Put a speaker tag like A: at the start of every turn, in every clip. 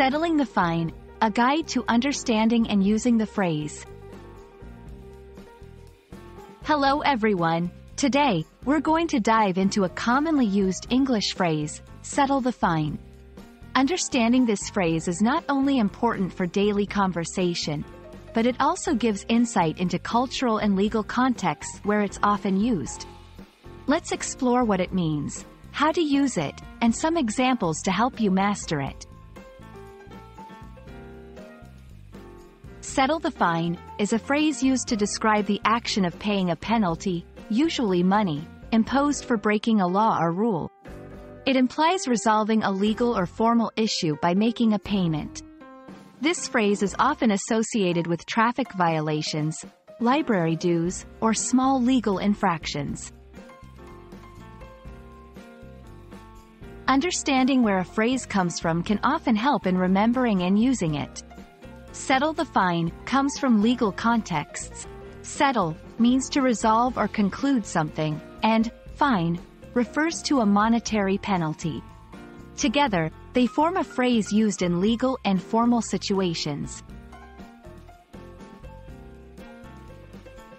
A: Settling the Fine, a guide to understanding and using the phrase. Hello everyone. Today, we're going to dive into a commonly used English phrase, settle the fine. Understanding this phrase is not only important for daily conversation, but it also gives insight into cultural and legal contexts where it's often used. Let's explore what it means, how to use it, and some examples to help you master it. Settle the fine is a phrase used to describe the action of paying a penalty, usually money, imposed for breaking a law or rule. It implies resolving a legal or formal issue by making a payment. This phrase is often associated with traffic violations, library dues, or small legal infractions. Understanding where a phrase comes from can often help in remembering and using it. Settle the fine comes from legal contexts. Settle means to resolve or conclude something, and fine refers to a monetary penalty. Together, they form a phrase used in legal and formal situations.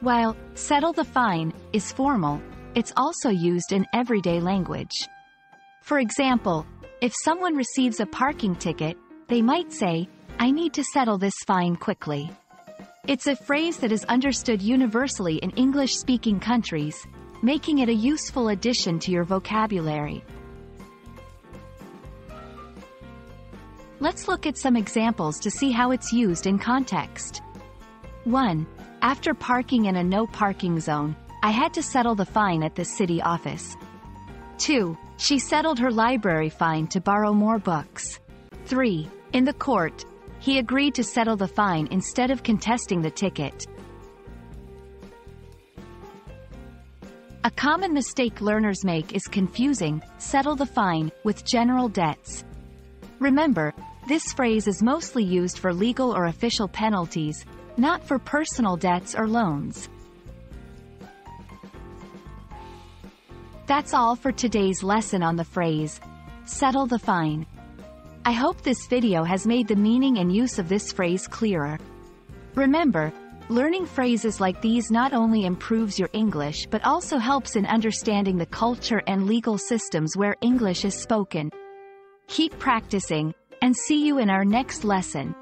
A: While settle the fine is formal, it's also used in everyday language. For example, if someone receives a parking ticket, they might say, I need to settle this fine quickly. It's a phrase that is understood universally in English-speaking countries, making it a useful addition to your vocabulary. Let's look at some examples to see how it's used in context. 1. After parking in a no parking zone, I had to settle the fine at the city office. 2. She settled her library fine to borrow more books. 3. In the court, he agreed to settle the fine instead of contesting the ticket. A common mistake learners make is confusing settle the fine with general debts. Remember, this phrase is mostly used for legal or official penalties, not for personal debts or loans. That's all for today's lesson on the phrase, settle the fine. I hope this video has made the meaning and use of this phrase clearer. Remember, Learning phrases like these not only improves your English but also helps in understanding the culture and legal systems where English is spoken. Keep practicing, and see you in our next lesson.